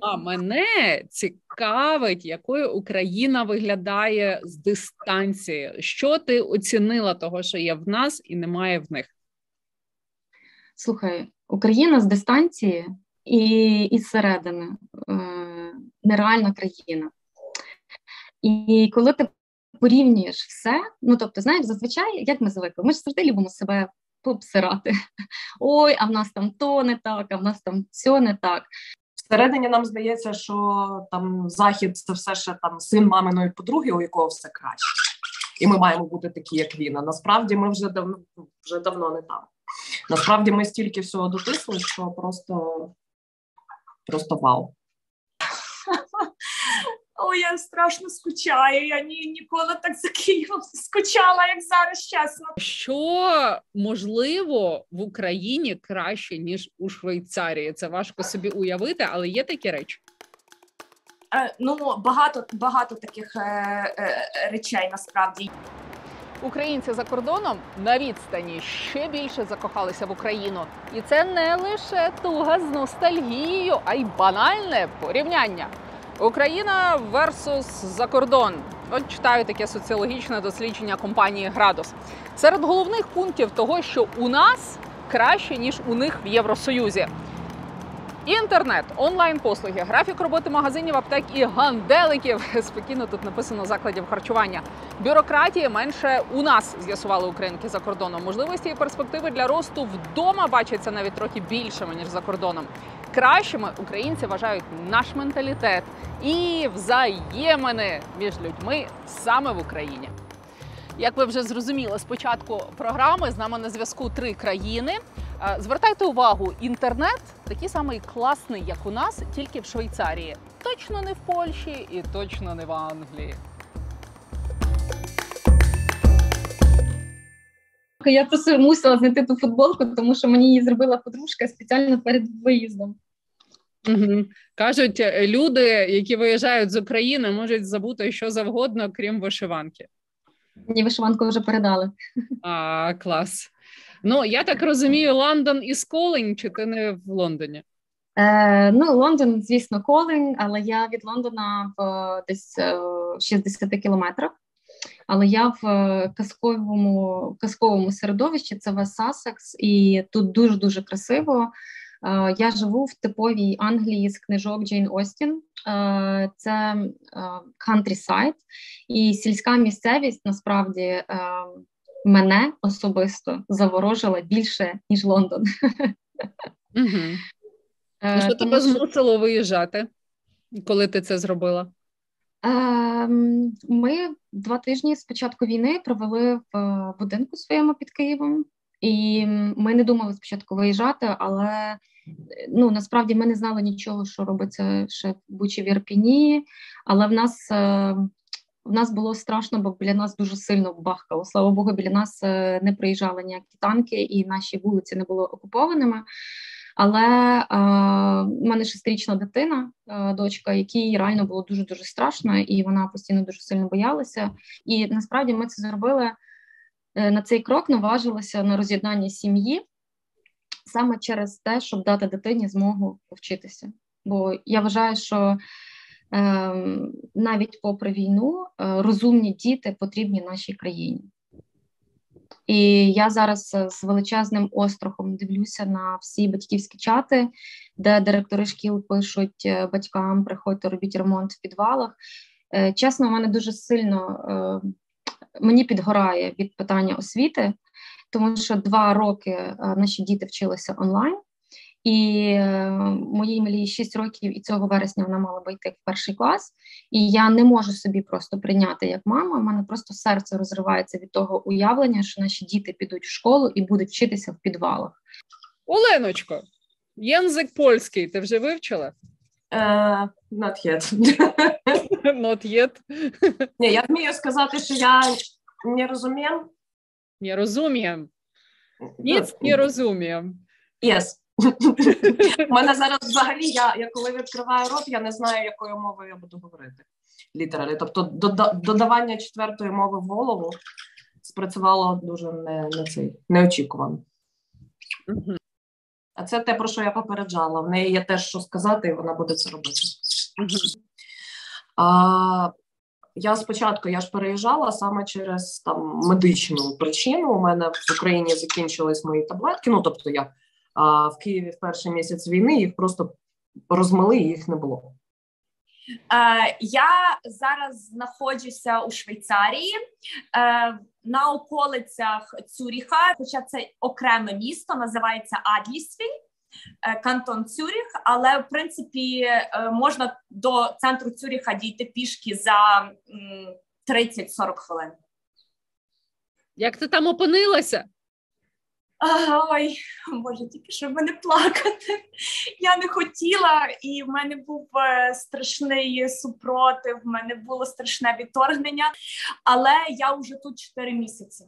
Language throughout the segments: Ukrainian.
А мене цікавить, якою Україна виглядає з дистанції. Що ти оцінила того, що є в нас і немає в них? Слухай, Україна з дистанції і і зсередини е, нереальна країна. І коли ти порівнюєш все, ну тобто, знаєш, зазвичай, як ми звикли, ми ж завжди любимо себе попсирати. Ой, а в нас там то не так, а в нас там все не так. Всередині нам здається, що там захід це все ще там син маминої подруги, у якого все краще, і ми маємо бути такі, як він. А насправді ми вже давно вже давно не там. Насправді ми стільки всього дотисли, що просто просто вау. Ой, я страшно скучаю. Я ні, ніколи так за Києвом скучала, як зараз чесно. Що можливо в Україні краще ніж у Швейцарії? Це важко собі уявити, але є такі речі. Е, ну багато багато таких е, е, речей насправді. Українці за кордоном на відстані ще більше закохалися в Україну, і це не лише туга з ностальгією, а й банальне порівняння. Україна versus закордон. От читаю таке соціологічне дослідження компанії Градус. Серед головних пунктів того, що у нас краще ніж у них в Євросоюзі. Інтернет, онлайн-послуги, графік роботи магазинів, аптек і ганделиків. Спокійно тут написано закладів харчування. Бюрократії менше у нас з'ясували українки за кордоном. Можливості і перспективи для росту вдома бачаться навіть трохи більшими ніж за кордоном. Кращими українці вважають наш менталітет і взаємини між людьми саме в Україні. Як ви вже зрозуміли, з початку програми з нами на зв'язку три країни. Е, звертайте увагу, інтернет такий самий класний, як у нас, тільки в Швейцарії. Точно не в Польщі і точно не в Англії. Я просто мусила знайти ту футболку, тому що мені її зробила подружка спеціально перед виїздом. Угу. Кажуть, е, люди, які виїжджають з України, можуть забути що завгодно, крім вишиванки. Мені вишиванку вже передали. А, клас. Ну я так розумію, Лондон із Колінг, чи ти не в Лондоні? Е, Ну, Лондон, звісно, Колінг, але я від Лондона в десь 60 е, кілометрах. Але я в е, казковому казковому середовищі це Вест Сассекс, і тут дуже дуже красиво. Я живу в типовій Англії з книжок Джейн Остін. Це countryside. і сільська місцевість насправді мене особисто заворожила більше ніж Лондон. Угу. Ну, Що тебе змусило виїжджати, коли ти це зробила? Ем, ми два тижні з початку війни провели в будинку своєму під Києвом, і ми не думали спочатку виїжджати, але ну насправді ми не знали нічого, що робиться ще в Бучі в Ірпіні, але в нас е, в нас було страшно, бо біля нас дуже сильно бахкало. Слава Богу, біля нас е, не приїжджали ніякі танки, і наші вулиці не були окупованими. Але е, у мене шестирічна дитина, е, дочка, якій реально було дуже дуже страшно, і вона постійно дуже сильно боялася. І насправді ми це зробили на цей крок, наважилися на роз'єднання сім'ї саме через те, щоб дати дитині змогу повчитися. Бо я вважаю, що е, навіть попри війну е, розумні діти потрібні нашій країні. І я зараз з величезним острахом дивлюся на всі батьківські чати, де директори шкіл пишуть е, батькам: приходьте, робіть ремонт в підвалах. Е, чесно, у мене дуже сильно е, мені підгорає від питання освіти, тому що два роки наші діти вчилися онлайн. І е, моїй малі 6 років, і цього вересня вона мала би йти в перший клас. І я не можу собі просто прийняти як мама. У мене просто серце розривається від того уявлення, що наші діти підуть в школу і будуть вчитися в підвалах. Оленочко, язик польський, ти вже вивчила? Uh, not yet. Not yet? Ні, я вмію сказати, що я не розумію. Не розуміємо. Ніц не розуміємо. Yes. У мене зараз взагалі я, я коли відкриваю рот, я не знаю, якою мовою я буду говорити. Літералі. Тобто додавання четвертої мови в голову спрацювало дуже не, не цей неочікувано. А це те, про що я попереджала. В неї є теж що сказати, і вона буде це робити. Я спочатку я ж переїжджала саме через там медичну причину. У мене в Україні закінчились мої таблетки. Ну тобто, я а, в Києві в перший місяць війни їх просто розмили, і їх не було. Е, я зараз знаходжуся у Швейцарії е, на околицях Цюріха, хоча це окреме місто, називається Адлісвіль, кантон Цюріх, але в принципі е, можна до центру Цюріха дійти пішки за 30-40 хвилин. Як ти там опинилася? Ой, Боже, тільки щоб мене плакати. Я не хотіла, і в мене був е, страшний супротив, в мене було страшне відторгнення, але я вже тут 4 місяці.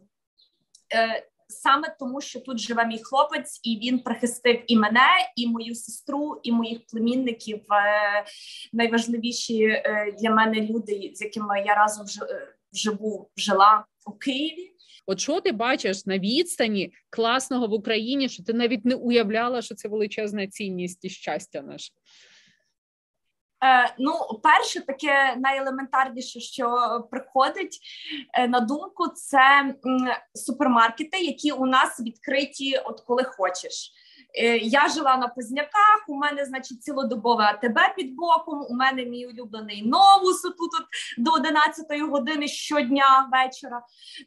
Саме тому, що тут живе мій хлопець, і він прихистив і мене, і мою сестру, і моїх племінників. Е, найважливіші е, для мене люди, з якими я разом е, живу, жила у Києві. От що ти бачиш на відстані класного в Україні, що ти навіть не уявляла, що це величезна цінність і щастя наше? Е, ну, перше, таке найелементарніше, що приходить е, на думку, це супермаркети, які у нас відкриті, от коли хочеш. Е, я жила на Позняках, у мене, значить, цілодобове АТБ під боком. У мене мій улюблений новус тут до 11 години щодня вечора.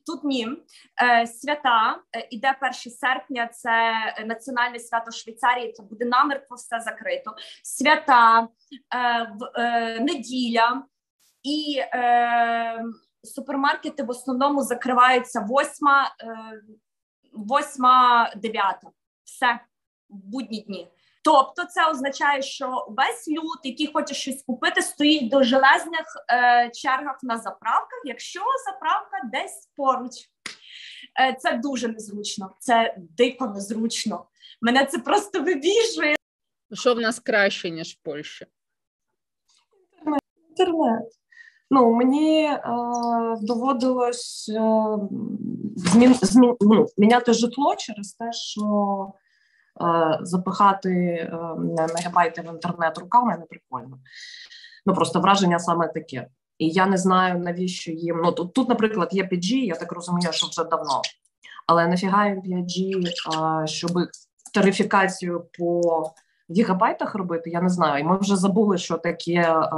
Тут ні. Е, свята е, іде 1 серпня, це національне свято Швейцарії. Це буде намертво все закрито. Свята, в, неділя і супермаркети в основному закриваються 8, е, 8 9. Все будні дні. Тобто, це означає, що весь люд, який хоче щось купити, стоїть до железних е, чергах на заправках, якщо заправка десь поруч. Е, це дуже незручно, це дико незручно. Мене це просто вибіжує. Що в нас краще, ніж в Польщі? Інтернет. Ну, мені е, доводилось е, змін, змін, ну, міняти житло через те, що запихати е, мегабайти в інтернет руками не прикольно. Ну, просто враження саме таке. І я не знаю, навіщо їм. Ну, тут, тут, наприклад, є 5G, я так розумію, що вже давно. Але нафіга їм 5G, е, щоб тарифікацію по гігабайтах робити, я не знаю. І ми вже забули, що таке е,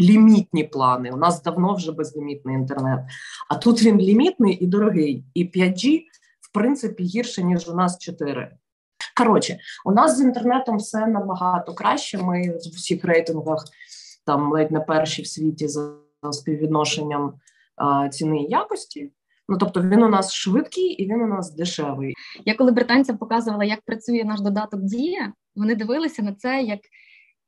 лімітні плани. У нас давно вже безлімітний інтернет. А тут він лімітний і дорогий. І 5G, в принципі, гірше, ніж у нас 4. Коротше, у нас з інтернетом все набагато краще. Ми в усіх рейтингах там ледь не перші в світі за співвідношенням а, ціни і якості. Ну тобто він у нас швидкий і він у нас дешевий. Я коли британцям показувала, як працює наш додаток Дія, вони дивилися на це як.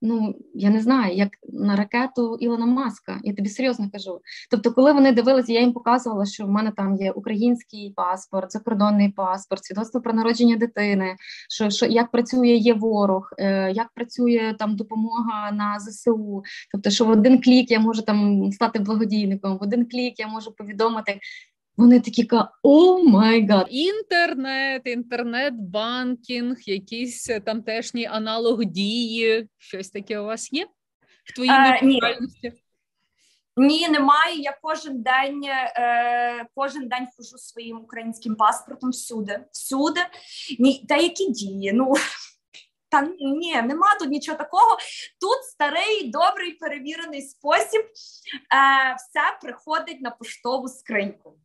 Ну, я не знаю, як на ракету Ілона Маска, я тобі серйозно кажу. Тобто, коли вони дивилися, я їм показувала, що в мене там є український паспорт, закордонний паспорт, свідоцтво про народження дитини, що, що як працює є ворог, е, як працює там допомога на ЗСУ. Тобто, що в один клік я можу там стати благодійником, в один клік я можу повідомити. Вони такі кажуть, oh my God. Інтернет, інтернет-банкінг, якийсь тамтешній аналог Дії. Щось таке у вас є в твоїй Е, ні. діяльності? Ні, немає. Я кожен день, е, кожен день хожу своїм українським паспортом всюди. Всюди. Ні, та які дії? Ну та ні, нема тут нічого такого. Тут старий, добрий, перевірений спосіб. Е, все приходить на поштову скриньку.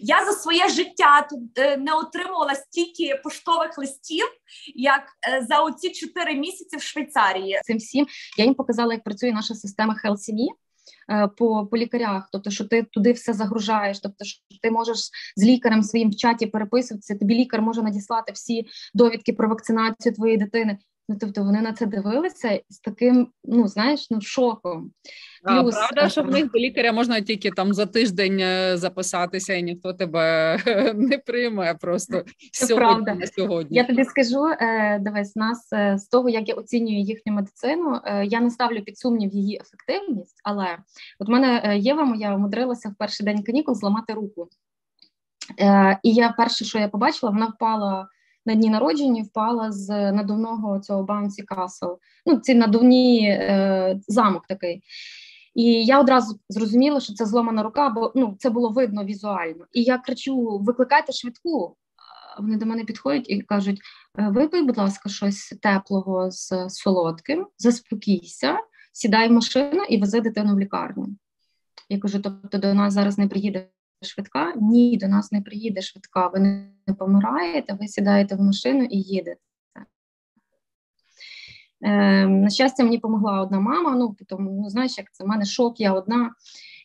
Я за своє життя тут е, не отримувала стільки поштових листів, як е, за оці чотири місяці в Швейцарії. цим всім. Я їм показала, як працює наша система HealthCV е, по, по лікарях. Тобто, що ти туди все загружаєш, тобто, що ти можеш з лікарем своїм в чаті переписуватися. Тобі лікар може надіслати всі довідки про вакцинацію твоєї дитини. Ну, тобто вони на це дивилися з таким, ну знаєш, ну шоком. А, Плюс, правда, що в них до лікаря можна тільки там за тиждень е, записатися, і ніхто тебе не прийме просто Це сьогодні правда. сьогодні. Я тобі скажу, е, дивись, нас е, з того, як я оцінюю їхню медицину, я не ставлю під сумнів її ефективність, але от мене Єва моя умудрилася в перший день канікул зламати руку. І я перше, що я побачила, вона впала на дні народження впала з надувного цього Bouncy Castle. Ну, ці надувні е, замок такий. І я одразу зрозуміла, що це зломана рука, бо ну це було видно візуально. І я кричу: викликайте швидку. Вони до мене підходять і кажуть: «Е, випий, будь ласка, щось теплого з солодким, заспокійся, сідай в машину і вези дитину в лікарню. Я кажу: тобто до нас зараз не приїде швидка? Ні, до нас не приїде швидка. Ви не помираєте, ви сідаєте в машину і їдете. Е, На щастя, мені допомогла одна мама. Ну тому ну знаєш, як це в мене шок, я одна.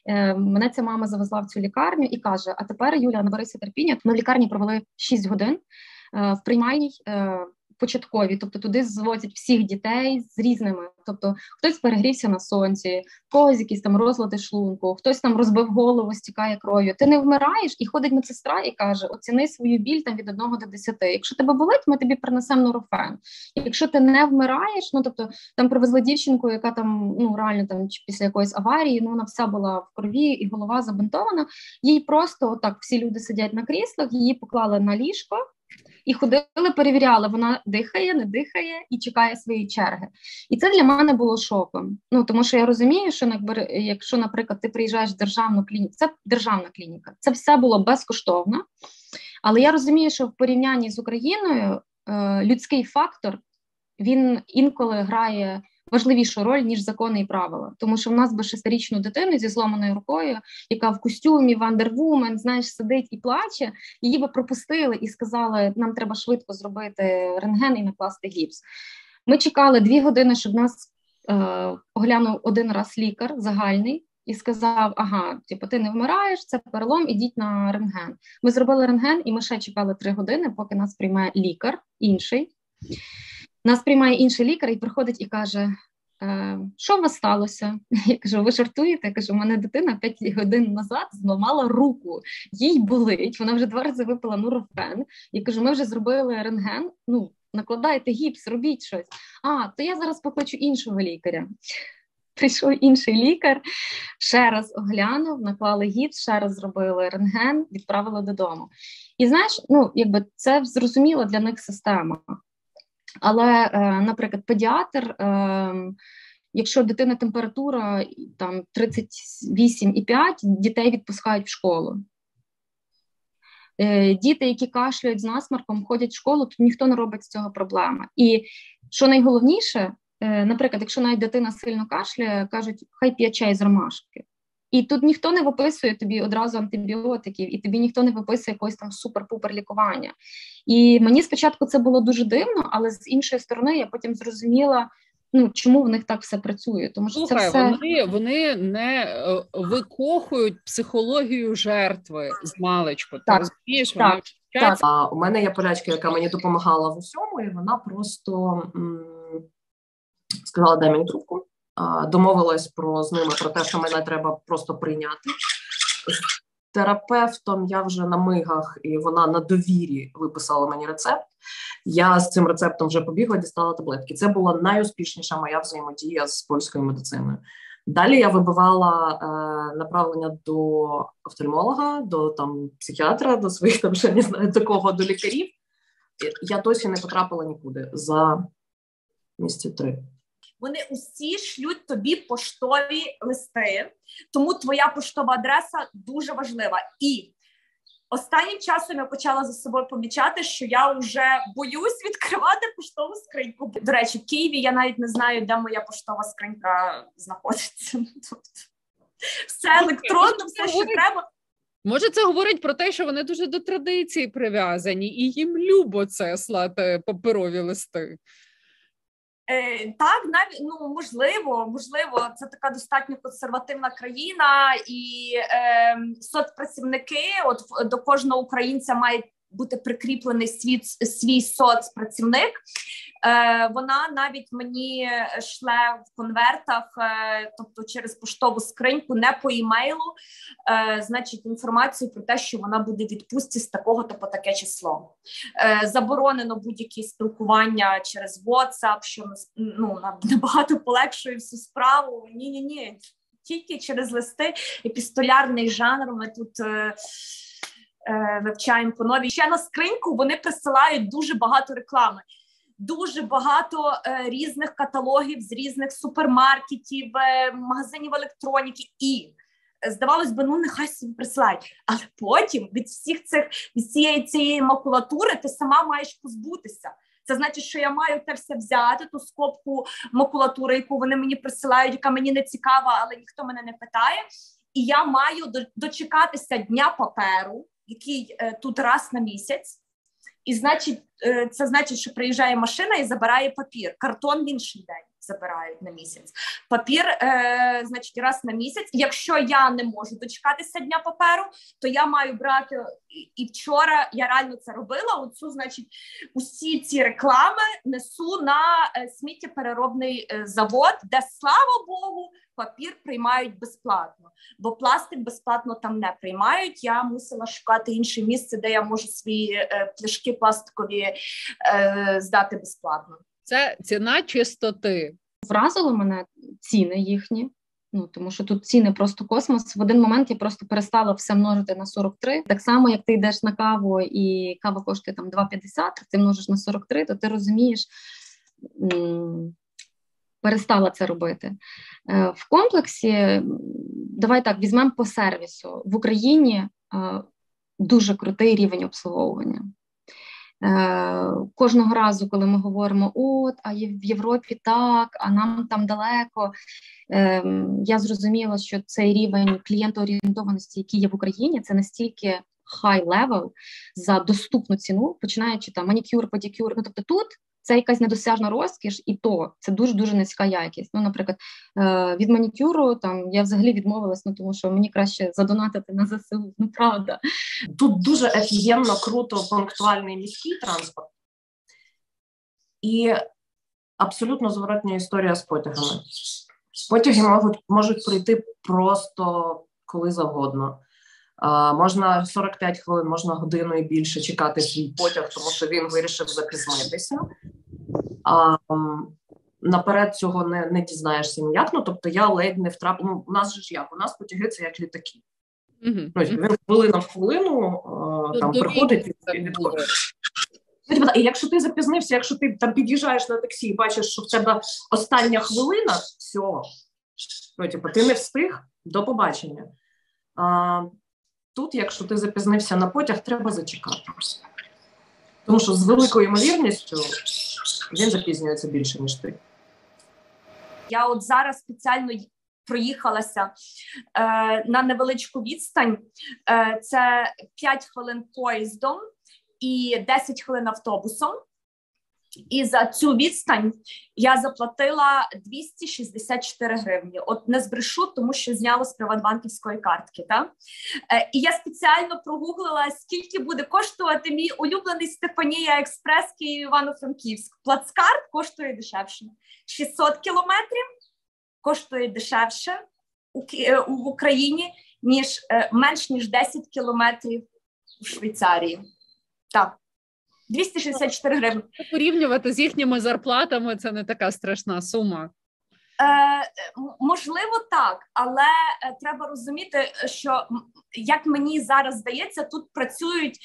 Е, Мене ця мама завезла в цю лікарню і каже: А тепер Юля, наберися терпіння. Ми в лікарні провели 6 годин е, в приймальній. Е, початкові, тобто туди звозять всіх дітей з різними. Тобто, хтось перегрівся на сонці, когось якісь там розлади шлунку, хтось там розбив голову, стікає кров'ю. Ти не вмираєш, і ходить медсестра і каже: оціни свою біль там від 1 до 10. Якщо тебе болить, ми тобі принесемо норофен. Якщо ти не вмираєш, ну тобто там привезли дівчинку, яка там ну реально там після якоїсь аварії, ну вона вся була в крові і голова забинтована. Їй просто отак всі люди сидять на кріслах, її поклали на ліжко і ходили, перевіряли, вона дихає, не дихає і чекає своєї черги. І це для мене було шоком. Ну тому що я розумію, що якщо, наприклад, ти приїжджаєш в державну клініку, це державна клініка, це все було безкоштовно. Але я розумію, що в порівнянні з Україною е, людський фактор він інколи грає важливішу роль ніж закони і правила, тому що в нас би шестирічну дитину зі зломаною рукою, яка в костюмі Вандервумен, знаєш, сидить і плаче. Її би пропустили і сказали, нам треба швидко зробити рентген і накласти гіпс. Ми чекали дві години, щоб нас е, оглянув один раз лікар загальний. І сказав: ага, типу, ти не вмираєш, це перелом, ідіть на рентген. Ми зробили рентген, і ми ще чекали три години, поки нас приймає лікар інший. Нас приймає інший лікар і приходить і каже: «Е, що у вас сталося? Я кажу, ви жартуєте? Я кажу, у мене дитина 5 годин назад зламала руку, їй болить. Вона вже два рази випила нурофен. Я кажу, ми вже зробили рентген. Ну, накладайте гіпс, робіть щось. А, то я зараз покличу іншого лікаря. Прийшов інший лікар, ще раз оглянув, наклали гіпс, ще раз зробили рентген, відправили додому. І знаєш, ну якби це зрозуміла для них система. Але, е, наприклад, педіатр, е, якщо дитина температура там 38,5, дітей відпускають в школу. Е, діти, які кашляють з насмарком, ходять в школу, то ніхто не робить з цього проблеми. І що найголовніше, наприклад, якщо навіть дитина сильно кашляє, кажуть, хай п'є чай з ромашки. І тут ніхто не виписує тобі одразу антибіотиків, і тобі ніхто не виписує якогось там супер-пупер лікування. І мені спочатку це було дуже дивно, але з іншої сторони я потім зрозуміла. Ну чому в них так все працює? Тому що Слухай, це все... вони вони не е, викохують психологію жертви з маличку. Ти розумієш? Так, так. А у мене є полячка, яка мені допомагала в усьому, і вона просто м- сказала: дай мені трубку домовилась про з ними про те, що мене треба просто прийняти. Терапевтом я вже на мигах, і вона на довірі виписала мені рецепт. Я з цим рецептом вже побігла, дістала таблетки. Це була найуспішніша моя взаємодія з польською медициною. Далі я вибивала е, направлення до офтальмолога, до там психіатра, до своїх там ще не знаю до кого, до лікарів. Я досі не потрапила нікуди за місяці три. Вони усі шлють тобі поштові листи, тому твоя поштова адреса дуже важлива. І останнім часом я почала за собою помічати, що я вже боюсь відкривати поштову скриньку. До речі, в Києві я навіть не знаю, де моя поштова скринька знаходиться. Тобто все електронно, все що треба. Може, це говорить про те, що вони дуже до традиції прив'язані, і їм любо це слати паперові листи. Е, Так, навіть ну можливо, можливо, це така достатньо консервативна країна, і е, соцпрацівники, от до кожного українця мають бути прикріплений свій свій соцпрацівник. Е, Вона навіть мені шле в конвертах, е, тобто через поштову скриньку, не по імейлу, е, значить, інформацію про те, що вона буде відпустці з такого то по таке число. Е, Заборонено будь-які спілкування через WhatsApp, що ну, набагато полегшує всю справу. Ні, ні, ні. Тільки через листи епістолярний жанр. Ми тут. Е, вивчаємо по новій. Ще на скриньку вони присилають дуже багато реклами. Дуже багато е, різних каталогів з різних супермаркетів, е, магазинів електроніки, і здавалось би, ну нехай собі присилають. Але потім від всіх цих від цієї цієї макулатури ти сама маєш позбутися. Це значить, що я маю те все взяти, ту скобку макулатури, яку вони мені присилають, яка мені не цікава, але ніхто мене не питає. І я маю дочекатися дня паперу, який е, тут раз на місяць. І значить, е, це значить, що приїжджає машина і забирає папір, картон в інший день забирають на місяць. Папір, е, значить, раз на місяць. Якщо я не можу дочекатися дня паперу, то я маю брати і вчора. Я реально це робила. Оцю, значить, усі ці реклами несу на е, сміттєпереробний завод, де слава Богу. Папір приймають безплатно, бо пластик безплатно там не приймають. Я мусила шукати інше місце, де я можу свої е, пляшки пластикові е, здати безплатно. Це ціна чистоти. Вразило мене ціни їхні. Ну тому що тут ціни просто космос. В один момент я просто перестала все множити на 43. Так само, як ти йдеш на каву, і кава коштує там 2,50, ти множиш на 43, то ти розумієш. Перестала це робити е, в комплексі. Давай так візьмемо по сервісу в Україні е, дуже крутий рівень обслуговування. Е, кожного разу, коли ми говоримо, от, а в Європі так, а нам там далеко. Я зрозуміла, що цей рівень клієнтоорієнтованості, який є в Україні, це настільки high level за доступну ціну, починаючи там манікюр, педикюр. Ну тобто тут це якась недосяжна розкіш, і то це дуже дуже низька якість. Ну, наприклад, е, від манікюру там я взагалі відмовилась, ну тому що мені краще задонатити на ЗСУ. Ну правда, тут дуже офігенно круто пунктуальний міський транспорт і абсолютно зворотня історія з потягами. Потяги можуть можуть прийти просто коли завгодно. А, Можна 45 хвилин, можна годину і більше чекати свій потяг, тому що він вирішив запізнитися. А, Наперед цього не не дізнаєшся ніяк. Ну тобто я ледь не втрапив. Ну, у нас же ж як, у нас потяги це як літаки. Він хвилина в хвилину а, там приходить і відходить. Ну, і якщо ти запізнився, якщо ти там під'їжджаєш на таксі і бачиш, що в тебе остання хвилина, все. Ну, типу, ти не встиг до побачення. А, Тут, якщо ти запізнився на потяг, треба зачекати. Тому що з великою ймовірністю він запізнюється більше, ніж ти. Я от зараз спеціально проїхалася е, на невеличку відстань. Е, Це 5 хвилин поїздом і 10 хвилин автобусом. І за цю відстань я заплатила 264 гривні. От не збрешу, тому що зняла з приватбанківської картки. Та? Е, І я спеціально прогуглила, скільки буде коштувати мій улюблений Стефанія Експрес Київ Івано-Франківськ. Плацкарт коштує дешевше. 600 кілометрів коштує дешевше у, е, в Україні, ніж е, менш ніж 10 кілометрів у Швейцарії. Так. 264 гривні. Порівнювати з їхніми зарплатами це не така страшна сума. Е, Можливо, так, але е, треба розуміти, що як мені зараз здається, тут працюють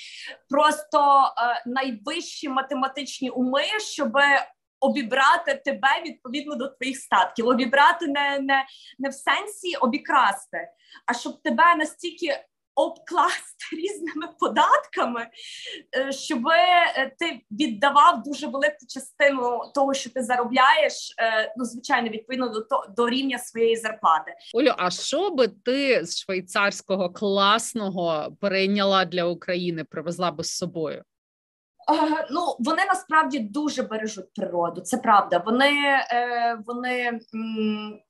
просто е, найвищі математичні уми, щоб обібрати тебе відповідно до твоїх статків. Обібрати не, не, не в сенсі обікрасти, а щоб тебе настільки обкласти різними податками, е, щоб е, ти віддавав дуже велику частину того, що ти заробляєш, е, ну звичайно, відповідно до то, до рівня своєї зарплати. Олю, а що би ти з швейцарського класного перейняла для України, привезла би з собою? Е, ну вони насправді дуже бережуть природу. Це правда. Вони е, вони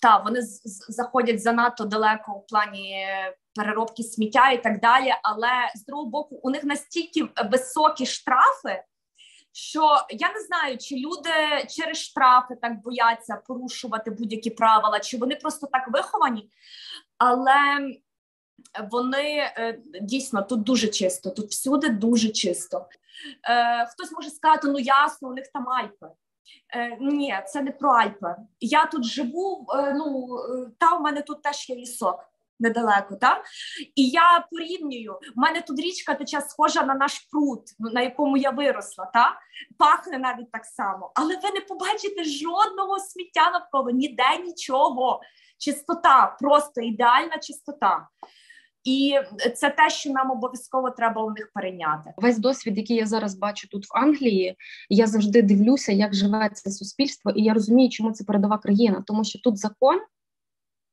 та вони заходять занадто далеко у плані переробки сміття і так далі. Але з другого боку, у них настільки високі штрафи. Що я не знаю, чи люди через штрафи так бояться порушувати будь-які правила, чи вони просто так виховані, але вони е, дійсно тут дуже чисто, тут всюди дуже чисто. Е, Хтось може сказати, ну ясно, у них там Альпи. Е, Ні, це не про Альпи. Я тут живу, ну та у мене тут теж є лісок. недалеко. Та? І я порівнюю, в мене тут річка тече схожа на наш пруд, на якому я виросла, та? пахне навіть так само. Але ви не побачите жодного сміття навколо, ніде нічого. Чистота, просто ідеальна чистота. І це те, що нам обов'язково треба у них перейняти. Весь досвід, який я зараз бачу тут в Англії, я завжди дивлюся, як живе це суспільство, і я розумію, чому це передова країна, тому що тут закон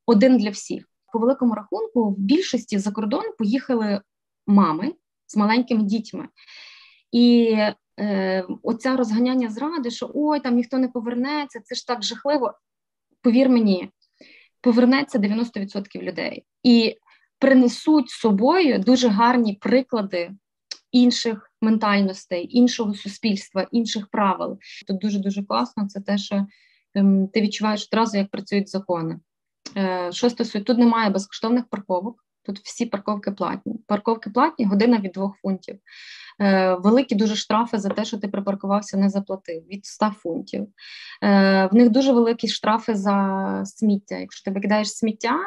один для всіх. По великому рахунку, в більшості за кордон поїхали мами з маленькими дітьми. І е, оця розганяння зради, що ой, там ніхто не повернеться, це ж так жахливо. Повір мені, повернеться 90% людей. І принесуть з собою дуже гарні приклади інших ментальностей, іншого суспільства, інших правил. Тут дуже дуже класно. Це те, що ем, ти відчуваєш одразу, як працюють закони. Е, Що стосується, тут немає безкоштовних парковок. Тут всі парковки платні. Парковки платні, година від двох фунтів. Е, Великі дуже штрафи за те, що ти припаркувався, не заплатив від 100 фунтів. Е, В них дуже великі штрафи за сміття. Якщо ти викидаєш сміття,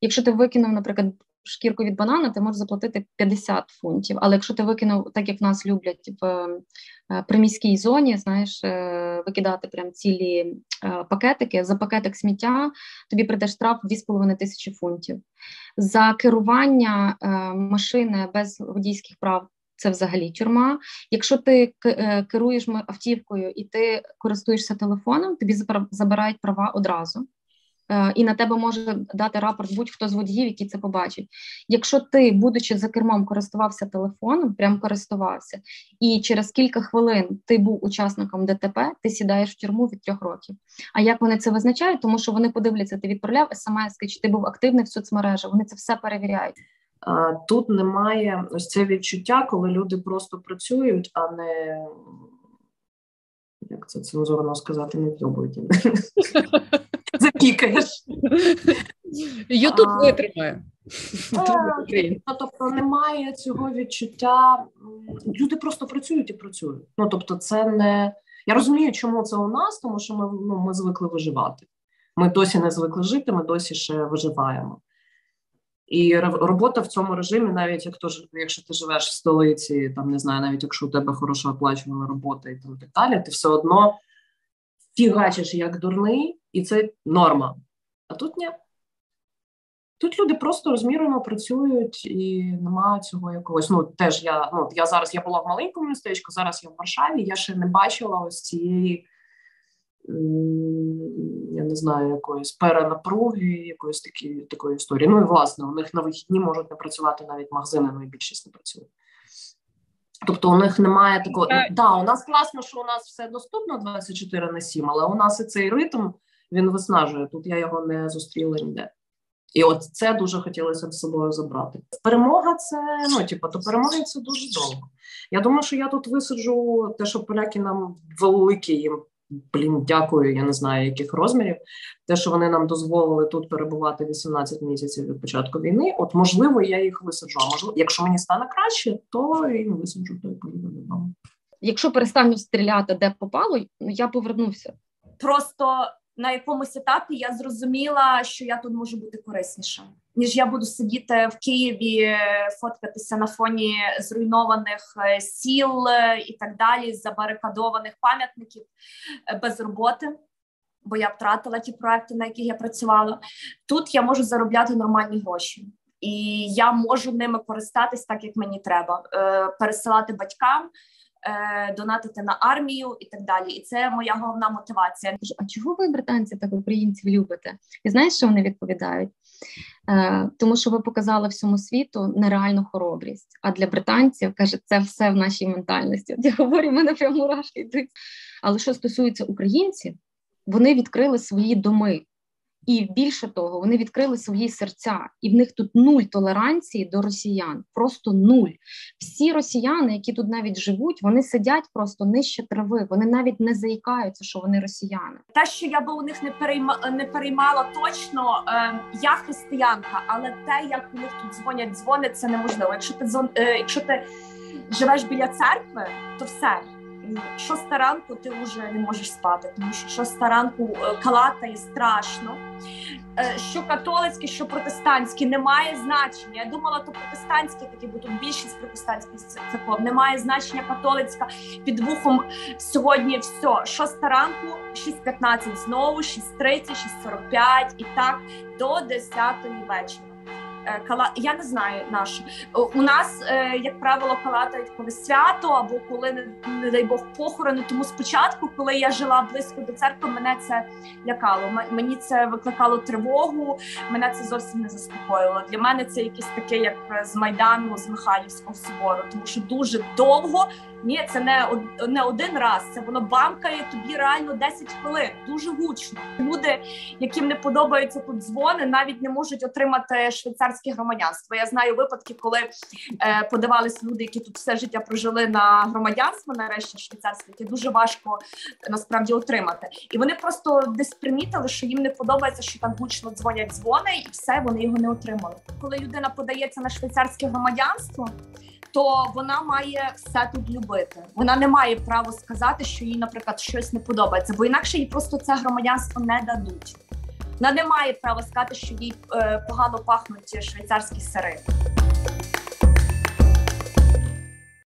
якщо ти викинув, наприклад, шкірку від банана, ти можеш заплатити 50 фунтів. Але якщо ти викинув, так як в нас люблять в е, приміській зоні, знаєш, е, викидати прям цілі е, пакетики, за пакетик сміття тобі прийде штраф 2,5 тисячі фунтів. За керування машини без водійських прав. Це взагалі тюрма. Якщо ти керуєш автівкою і ти користуєшся телефоном, тобі забирають права одразу. Е, і на тебе може дати рапорт будь-хто з водіїв, які це побачить. Якщо ти, будучи за кермом, користувався телефоном, прям користувався, і через кілька хвилин ти був учасником ДТП, ти сідаєш в тюрму від трьох років. А як вони це визначають? Тому що вони подивляться, ти відправляв смс, чи ти був активний в соцмережах, вони це все перевіряють. Тут немає ось це відчуття, коли люди просто працюють, а не як це цензурно сказати, не вйобують. запікаєш. Ютуб витримає. Ну, тобто немає цього відчуття. Люди просто працюють і працюють. Ну тобто, це не я розумію, чому це у нас, тому що ми ну, ми звикли виживати. Ми досі не звикли жити, ми досі ще виживаємо. І робота в цьому режимі, навіть як то, якщо ти живеш в столиці, там не знаю, навіть якщо у тебе хороша оплачувана робота і там так далі, ти все одно фігачиш як дурний, і це норма. А тут ні. Тут люди просто розмірено працюють і немає цього якогось. Ну теж я ну я зараз я була в маленькому містечку, зараз я в Варшаві. Я ще не бачила ось цієї, я не знаю, якоїсь перенапруги, якоїсь такі, такої історії. Ну і власне, у них на вихідні можуть не працювати навіть магазини, ну і більшість не працює. Тобто у них немає такого. Так, да, у нас класно, що у нас все доступно 24 на 7, але у нас і цей ритм він виснажує. Тут я його не зустріла ніде. І от це дуже хотілося б з собою забрати. Перемога це ну, типу, до перемоги це дуже довго. Я думаю, що я тут висаджу те, що поляки нам великі їм блін, дякую, я не знаю яких розмірів. Те, що вони нам дозволили тут перебувати 18 місяців від початку війни. От можливо, я їх висаджу. А можливо, якщо мені стане краще, то і висаджу той поїду додому. Якщо перестану стріляти, де попало, я повернуся. Просто на якомусь етапі я зрозуміла, що я тут можу бути корисніша, ніж я буду сидіти в Києві, фоткатися на фоні зруйнованих е, сіл е, і так далі, забарикадованих пам'ятників е, без роботи. Бо я втратила ті проекти, на яких я працювала. Тут я можу заробляти нормальні гроші, і я можу ними користатись так, як мені треба, пересилати батькам донатити на армію і так далі. І це моя головна мотивація. А чого ви британці так українців любите? І знаєш, що вони відповідають? Е, Тому що ви показали всьому світу нереальну хоробрість. А для британців каже, це все в нашій ментальності. От я говорю, мене прямо мурашки йдуть. Але що стосується українців, вони відкрили свої доми. І більше того, вони відкрили свої серця, і в них тут нуль толеранції до росіян. Просто нуль. Всі росіяни, які тут навіть живуть, вони сидять просто нижче трави. Вони навіть не заїкаються, що вони росіяни. Те, що я би у них не перейма не переймала точно. Е, я християнка, але те, як у них тут дзвонять, дзвонить, це неможливо. Якщо ти е, якщо ти живеш біля церкви, то все шоста ранку ти вже не можеш спати, тому що шоста ранку е, калатає страшно. Е, що католицькі, що протестантські, не має значення. Я думала, то протестантські такі, бо тут більшість протестантських церков. Немає значення католицька під вухом сьогодні. все. шоста ранку, 6.15 знову, 6.30, 6.45 і так до 10 вечора. Е, кала я не знаю наш у нас, е, як правило, калатають коли свято або коли не, не дай Бог похорони. Тому спочатку, коли я жила близько до церкви, мене це лякало. Мені це викликало тривогу. Мене це зовсім не заспокоїло. Для мене це якесь таке, як з майдану з Михайлівського собору, тому що дуже довго ні, це не не один раз. Це воно бамкає тобі реально 10 хвилин. Дуже гучно. Люди, яким не подобаються тут дзвони, навіть не можуть отримати швейцарське громадянство. Я знаю випадки, коли е, подавались люди, які тут все життя прожили на громадянство, нарешті швейцарське, яке дуже важко насправді отримати. І вони просто десь примітили, що їм не подобається, що так гучно дзвонять дзвони, і все вони його не отримали. Коли людина подається на швейцарське громадянство то вона має все тут любити. Вона не має права сказати, що їй, наприклад, щось не подобається, бо інакше їй просто це громадянство не дадуть. Вона не має права сказати, що їй е, погано пахнуть швейцарські сири.